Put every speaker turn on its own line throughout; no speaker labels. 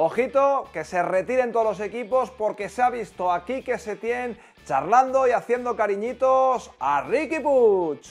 Ojito, que se retiren todos los equipos porque se ha visto aquí que se tienen charlando y haciendo cariñitos a Ricky Puch.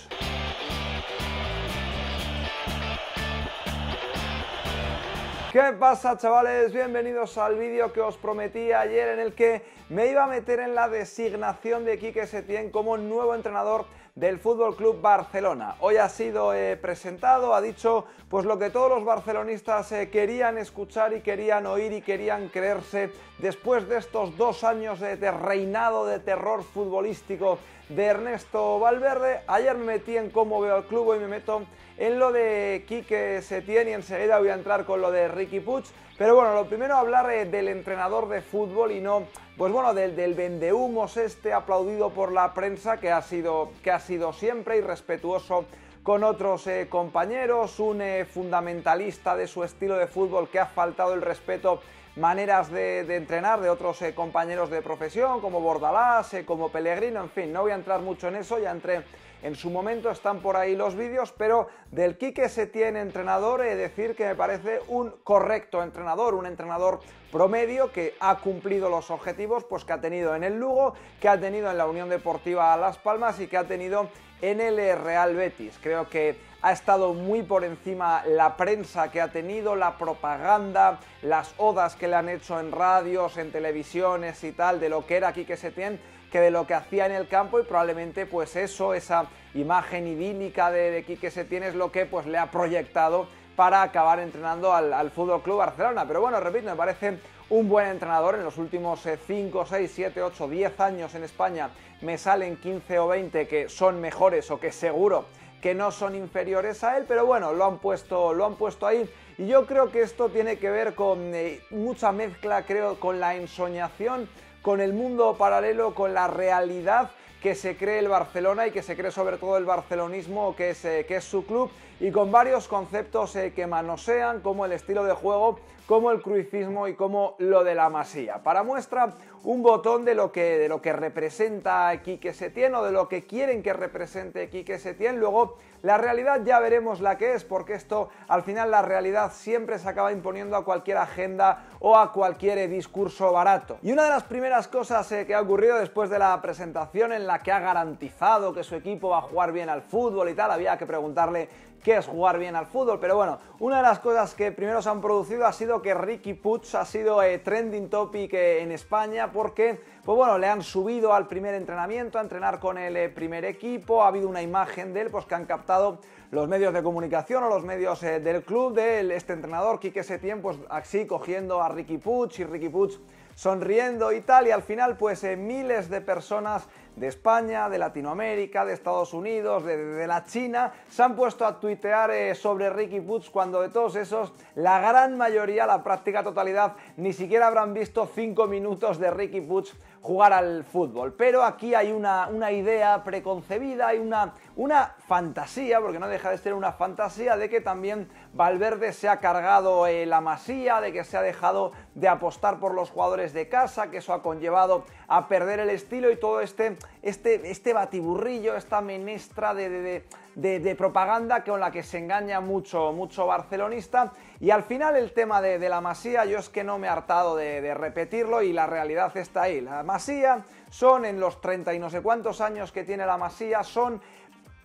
¿Qué pasa chavales? Bienvenidos al vídeo que os prometí ayer en el que me iba a meter en la designación de Quique Setién como nuevo entrenador del Fútbol Club Barcelona. Hoy ha sido eh, presentado, ha dicho pues lo que todos los barcelonistas eh, querían escuchar y querían oír y querían creerse después de estos dos años de, reinado de terror futbolístico de Ernesto Valverde. Ayer me metí en cómo veo el club y me meto en lo de Quique Setién y enseguida voy a entrar con lo de Ricky Puig. Pero bueno, lo primero hablar eh, del entrenador de fútbol y no, pues bueno, del, del vendehumos este aplaudido por la prensa que ha sido, que ha sido siempre irrespetuoso con otros eh, compañeros, un eh, fundamentalista de su estilo de fútbol que ha faltado el respeto maneras de, entrenar de otros compañeros de profesión, como Bordalás, como Pellegrino, en fin, no voy a entrar mucho en eso, ya entré en su momento, están por ahí los vídeos, pero del Quique tiene entrenador, he de decir que me parece un correcto entrenador, un entrenador promedio que ha cumplido los objetivos pues, que ha tenido en el Lugo, que ha tenido en la Unión Deportiva Las Palmas y que ha tenido en el Real Betis. Creo que ha estado muy por encima la prensa que ha tenido, la propaganda, las odas que le han hecho en radios, en televisiones y tal, de lo que era Quique Setién que de lo que hacía en el campo y probablemente pues eso, esa imagen idílica de, de Quique Setién es lo que pues le ha proyectado para acabar entrenando al, al Fútbol Club Barcelona. Pero bueno, repito, me parece un buen entrenador en los últimos 5, 6, 7, 8, 10 años en España me salen 15 o 20 que son mejores o que seguro que no son inferiores a él, pero bueno, lo han puesto, lo han puesto ahí. Y yo creo que esto tiene que ver con eh, mucha mezcla, creo, con la ensoñación con el mundo paralelo, con la realidad que se cree el Barcelona y que se cree sobre todo el barcelonismo, que es, eh, que es su club, y con varios conceptos eh, que manosean, como el estilo de juego, como el cruifismo y como lo de la masía. Para muestra, un botón de lo que, de lo que representa Quique Setién o de lo que quieren que represente Quique Setién. Luego, la realidad ya veremos la que es, porque esto, al final, la realidad siempre se acaba imponiendo a cualquier agenda o a cualquier discurso barato. Y una de las primeras cosas eh, que ha ocurrido después de la presentación en la que ha garantizado que su equipo va a jugar bien al fútbol y tal, había que preguntarle qué es jugar bien al fútbol, pero bueno, una de las cosas que primero se han producido ha sido que Ricky Puig ha sido eh, trending topic eh, en España porque, pues bueno, le han subido al primer entrenamiento a entrenar con el primer equipo, ha habido una imagen de él pues que han captado los medios de comunicación o los medios del club de este entrenador, Quique Setién, pues así cogiendo a Ricky Puig y Ricky Puig sonriendo y tal, y al final pues miles de personas de España, de Latinoamérica, de Estados Unidos, de, la China, se han puesto a tuitear eh, sobre Ricky Puig cuando de todos esos, la gran mayoría, la práctica totalidad, ni siquiera habrán visto cinco minutos de Ricky Puig jugar al fútbol. Pero aquí hay una, una idea preconcebida, hay una, una fantasía, porque no deja de ser una fantasía, de que también Valverde se ha cargado eh, la masía, de que se ha dejado de apostar por los jugadores de casa, que eso ha conllevado a perder el estilo y todo este, este, este batiburrillo, esta menestra de, de, propaganda con la que se engaña mucho, mucho barcelonista. Y al final el tema de, la masía, yo es que no me he hartado de, repetirlo y la realidad está ahí. La masía son en los 30 y no sé cuántos años que tiene la masía, son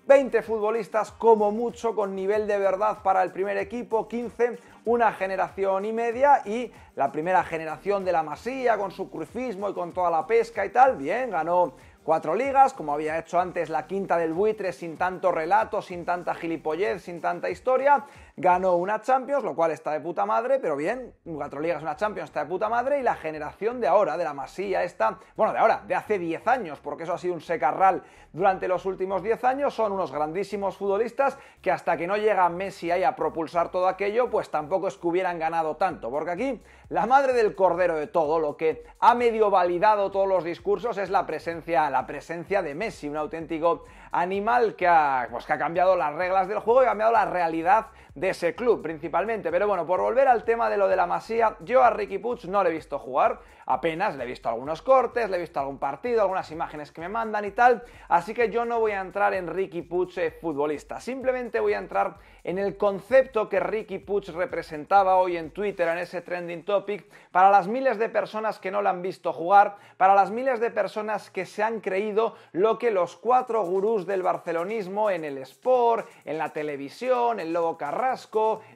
20 futbolistas como mucho con nivel de verdad para el primer equipo, 15, una generación y media y la primera generación de la Masía con su crucismo y con toda la pesca y tal, bien, ganó cuatro ligas, como había hecho antes la quinta del buitre sin tanto relato, sin tanta gilipollez, sin tanta historia, ganó una Champions, lo cual está de puta madre, pero bien, cuatro ligas, una Champions está de puta madre, y la generación de ahora, de la Masía esta, bueno, de ahora, de hace 10 años, porque eso ha sido un secarral durante los últimos 10 años, son unos grandísimos futbolistas que hasta que no llega Messi ahí a propulsar todo aquello, pues tampoco es que hubieran ganado tanto, porque aquí la madre del cordero de todo, lo que ha medio validado todos los discursos es la presencia, la presencia de Messi, un auténtico animal que ha, pues, que ha cambiado las reglas del juego y ha cambiado la realidad de ese club principalmente. Pero bueno, por volver al tema de lo de la Masía, yo a Ricky Puig no le he visto jugar, apenas le he visto algunos cortes, le he visto algún partido, algunas imágenes que me mandan y tal, así que yo no voy a entrar en Ricky Puig eh, futbolista, simplemente voy a entrar en el concepto que Ricky Puig representaba hoy en Twitter, en ese trending topic, para las miles de personas que no lo han visto jugar, para las miles de personas que se han creído lo que los cuatro gurús del barcelonismo en el Sport, en la televisión, el Lobo Carrasco,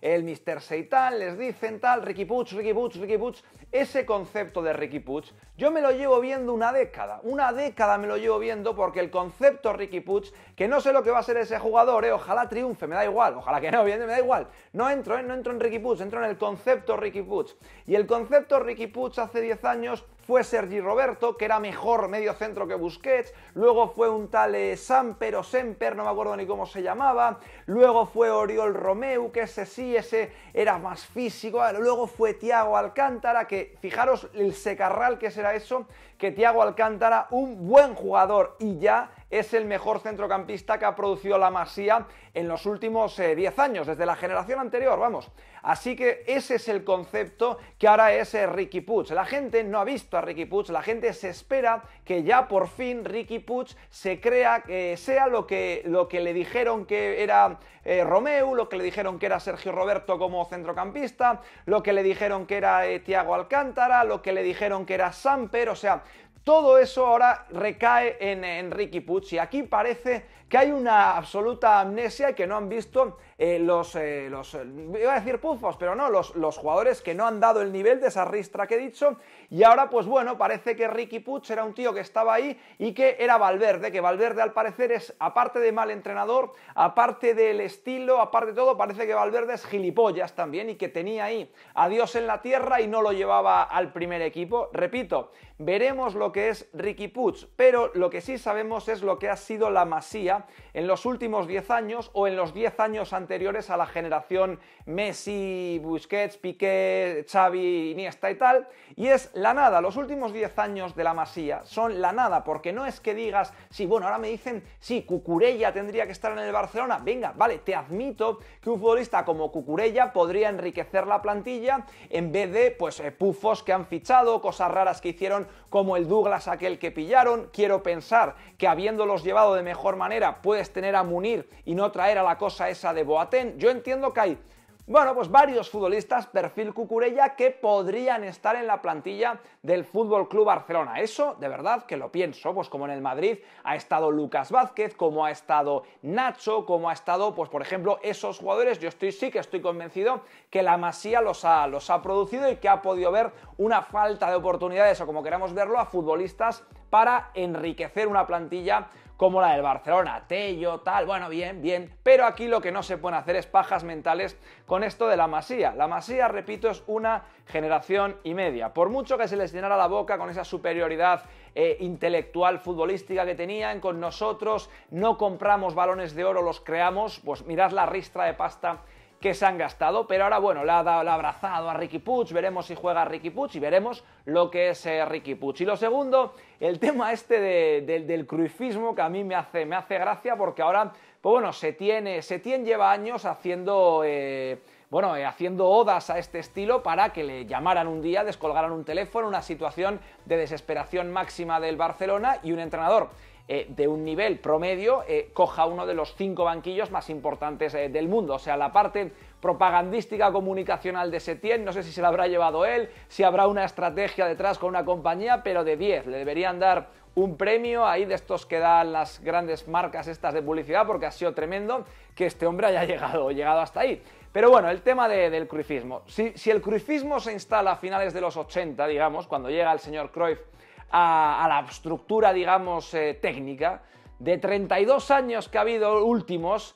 el Mr. Seitan, les dicen tal, Ricky Puig, Ricky Puig, Ricky Puig, ese concepto de Ricky Puig, yo me lo llevo viendo una década, una década me lo llevo viendo porque el concepto Ricky Puig, que no sé lo que va a ser ese jugador, eh, ojalá triunfe, me da igual, ojalá que no, bien, me da igual, no entro, eh, no entro en Ricky Puig, entro en el concepto Ricky Puig. Y el concepto Ricky Puig hace 10 años fue Sergi Roberto, que era mejor medio centro que Busquets, luego fue un tal eh, Samper o Semper, no me acuerdo ni cómo se llamaba, luego fue Oriol Romeu, que ese sí, ese era más físico, luego fue Tiago Alcántara, que fijaros el secarral que será eso, que Tiago Alcántara, un buen jugador. Y ya es el mejor centrocampista que ha producido la Masía en los últimos 10 eh, años, desde la generación anterior, vamos. Así que ese es el concepto que ahora es eh, Ricky Puig. La gente no ha visto a Ricky Puig, la gente se espera que ya por fin Ricky Puig se crea que sea lo que, lo que le dijeron que era eh, Romeu, lo que le dijeron que era Sergio Roberto como centrocampista, lo que le dijeron que era Tiago Alcántara, lo que le dijeron que era Samper, o sea, todo eso ahora recae en, Ricky Puig y aquí parece que hay una absoluta amnesia y que no han visto eh, los, eh, los, eh, iba a decir pufos, pero no, los, los, jugadores que no han dado el nivel de esa ristra que he dicho y ahora pues bueno, parece que Ricky Puig era un tío que estaba ahí y que era Valverde, que Valverde al parecer es, aparte de mal entrenador, aparte del estilo, aparte de todo, parece que Valverde es gilipollas también y que tenía ahí a Dios en la tierra y no lo llevaba al primer equipo. Repito, veremos lo que es Ricky Puig, pero lo que sí sabemos es lo que ha sido la masía en los últimos 10 años o en los 10 años anteriores a la generación Messi, Busquets, Piqué, Xavi, Iniesta y tal, y es la nada. Los últimos 10 años de la masía son la nada, porque no es que digas, sí, bueno, ahora me dicen, sí, Cucurella tendría que estar en el Barcelona, venga, vale, te admito que un futbolista como Cucurella podría enriquecer la plantilla en vez de, pues, eh, pufos que han fichado, cosas raras que hicieron como el Douglas aquel que pillaron. Quiero pensar que habiéndolos llevado de mejor manera puedes tener a Munir y no traer a la cosa esa de Boateng. Yo entiendo que hay bueno, pues varios futbolistas perfil Cucurella que podrían estar en la plantilla del Fútbol Club Barcelona. Eso de verdad que lo pienso, pues como en el Madrid ha estado Lucas Vázquez, como ha estado Nacho, como ha estado, pues por ejemplo, esos jugadores, yo estoy sí que estoy convencido que la Masía los ha, los ha producido y que ha podido ver una falta de oportunidades o como queramos verlo a futbolistas para enriquecer una plantilla como la del Barcelona, Tello, tal, bueno, bien, bien, pero aquí lo que no se puede hacer es pajas mentales con esto de la Masía. La Masía, repito, es una generación y media. Por mucho que se les llenara la boca con esa superioridad eh, intelectual futbolística que tenían con nosotros, no compramos balones de oro, los creamos, pues mirad la ristra de pasta que se han gastado, pero ahora bueno, le ha, dado, abrazado a Ricky Puig, veremos si juega Ricky Puig y veremos lo que es eh, Ricky Puig. Y lo segundo, el tema este del cruifismo que a mí me hace, me hace gracia porque ahora, pues bueno, se tiene, se tiene lleva años haciendo... Eh, bueno, eh, haciendo odas a este estilo para que le llamaran un día, descolgaran un teléfono, una situación de desesperación máxima del Barcelona y un entrenador eh, de un nivel promedio eh, coja uno de los cinco banquillos más importantes eh, del mundo. O sea, la parte propagandística comunicacional de Setién, no sé si se la habrá llevado él, si habrá una estrategia detrás con una compañía, pero de 10, le deberían dar un premio ahí de estos que dan las grandes marcas estas de publicidad, porque ha sido tremendo que este hombre haya llegado, llegado hasta ahí. Pero bueno, el tema del cruifismo. Si, si el cruifismo se instala a finales de los 80, digamos, cuando llega el señor Cruyff a, la estructura, digamos, eh, técnica. De 32 años que ha habido últimos,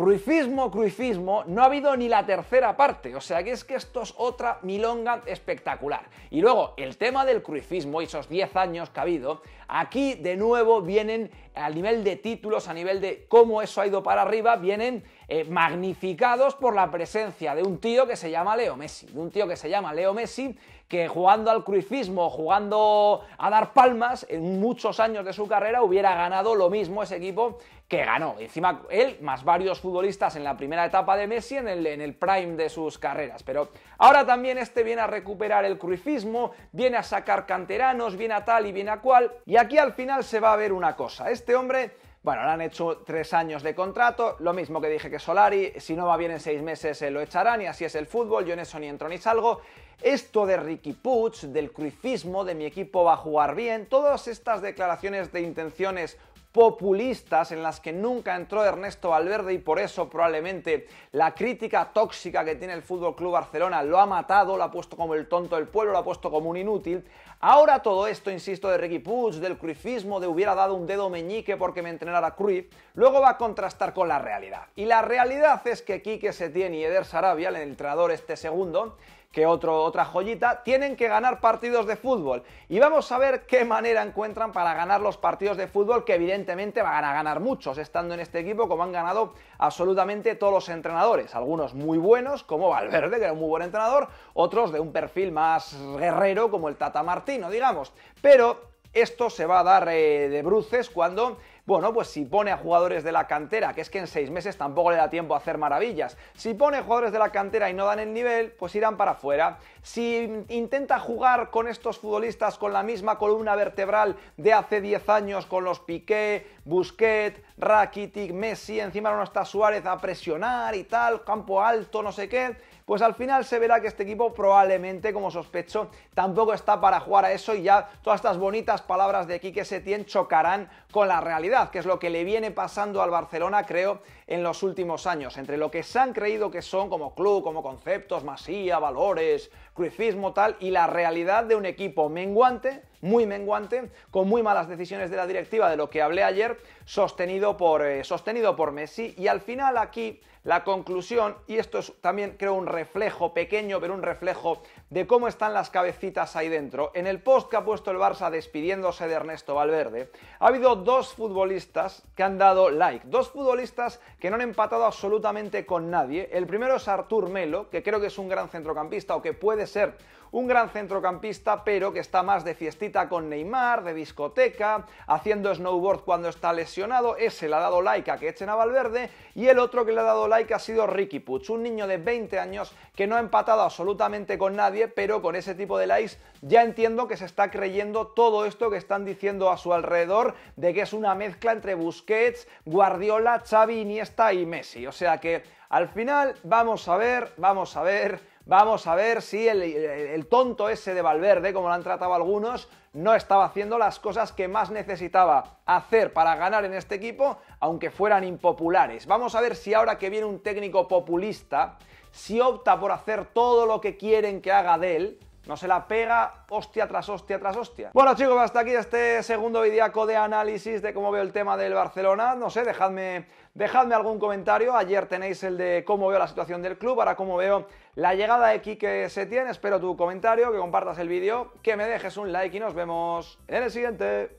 Cruifismo, cruifismo, no ha habido ni la tercera parte, o sea que es que esto es otra milonga espectacular. Y luego, el tema del cruifismo y esos 10 años que ha habido, Aquí de nuevo vienen al nivel de títulos, a nivel de cómo eso ha ido para arriba, vienen eh, magnificados por la presencia de un tío que se llama Leo Messi, de un tío que se llama Leo Messi, que jugando al cruifismo, jugando a dar palmas, en muchos años de su carrera hubiera ganado lo mismo ese equipo que ganó. Encima él, más varios futbolistas en la primera etapa de Messi, en el, en el prime de sus carreras. Pero ahora también este viene a recuperar el cruifismo, viene a sacar canteranos, viene a tal y viene a cual. Y aquí al final se va a ver una cosa. Este hombre bueno, le han hecho tres años de contrato, lo mismo que dije que Solari, si no va bien en seis meses se lo echarán y así es el fútbol, yo en eso ni entro ni salgo. Esto de Ricky Puig, del cruifismo, de mi equipo va a jugar bien, todas estas declaraciones de intenciones populistas en las que nunca entró Ernesto Valverde y por eso probablemente la crítica tóxica que tiene el Fútbol Club Barcelona lo ha matado, lo ha puesto como el tonto del pueblo, lo ha puesto como un inútil. Ahora todo esto, insisto, de Ricky Puig, del cruifismo, de hubiera dado un dedo meñique porque me entrenara Cruyff, luego va a contrastar con la realidad. Y la realidad es que Quique Setién y Eder Sarabia, el entrenador este segundo, que otro, otra joyita, tienen que ganar partidos de fútbol. Y vamos a ver qué manera encuentran para ganar los partidos de fútbol, que evidentemente van a ganar muchos estando en este equipo, como han ganado absolutamente todos los entrenadores. Algunos muy buenos, como Valverde, que era un muy buen entrenador, otros de un perfil más guerrero, como el Tata Martino, digamos. Pero esto se va a dar eh, de bruces cuando bueno, pues si pone a jugadores de la cantera, que es que en seis meses tampoco le da tiempo a hacer maravillas, si pone jugadores de la cantera y no dan el nivel, pues irán para afuera. Si intenta jugar con estos futbolistas con la misma columna vertebral de hace 10 años, con los Piqué, Busquets, Rakitic, Messi, encima no está Suárez a presionar y tal, campo alto, no sé qué, pues al final se verá que este equipo probablemente, como sospecho, tampoco está para jugar a eso y ya todas estas bonitas palabras de Quique Setién chocarán con la realidad, que es lo que le viene pasando al Barcelona, creo, en los últimos años, entre lo que se han creído que son como club, como conceptos, masía, valores, cruifismo, tal, y la realidad de un equipo menguante, muy menguante, con muy malas decisiones de la directiva, de lo que hablé ayer, sostenido por, eh, sostenido por Messi, y al final aquí la conclusión, y esto es también creo un reflejo pequeño, pero un reflejo de cómo están las cabecitas ahí dentro. En el post que ha puesto el Barça despidiéndose de Ernesto Valverde, ha habido dos futbolistas que han dado like, dos futbolistas que no han empatado absolutamente con nadie. El primero es Artur Melo, que creo que es un gran centrocampista o que puede ser un gran centrocampista, pero que está más de fiestita con Neymar, de discoteca, haciendo snowboard cuando está lesionado. Ese le ha dado like a que echen a Valverde. Y el otro que le ha dado like ha sido Ricky Puig, un niño de 20 años que no ha empatado absolutamente con nadie, pero con ese tipo de likes ya entiendo que se está creyendo todo esto que están diciendo a su alrededor de que es una mezcla entre Busquets, Guardiola, Xavi, Iniesta y Messi. O sea que al final vamos a ver, vamos a ver Vamos a ver si el, tonto ese de Valverde, como lo han tratado algunos, no estaba haciendo las cosas que más necesitaba hacer para ganar en este equipo, aunque fueran impopulares. Vamos a ver si ahora que viene un técnico populista, si opta por hacer todo lo que quieren que haga de él, no se la pega hostia tras hostia tras hostia. Bueno chicos, hasta aquí este segundo videaco de análisis de cómo veo el tema del Barcelona. No sé, dejadme, dejadme algún comentario. Ayer tenéis el de cómo veo la situación del club, ahora cómo veo la llegada de Quique Setién. Espero tu comentario, que compartas el vídeo, que me dejes un like y nos vemos en el siguiente.